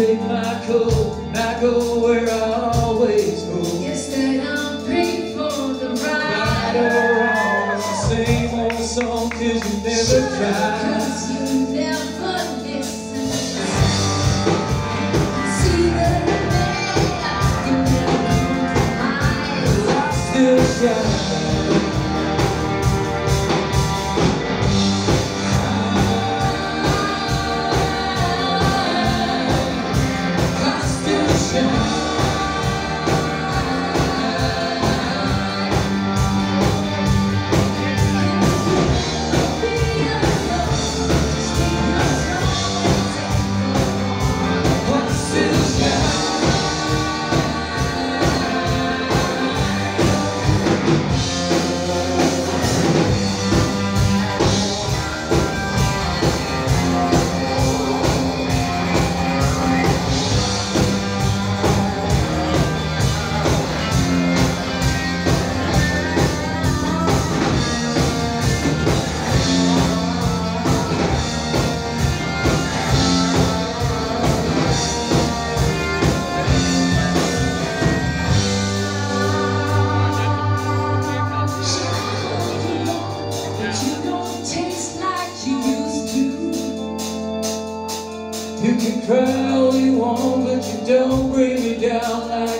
and I go where I always go. Yes, that I'm paid for the Right ride. or wrong, it's the same old song 'cause you never tried. You can cry all you want, but you don't bring me down.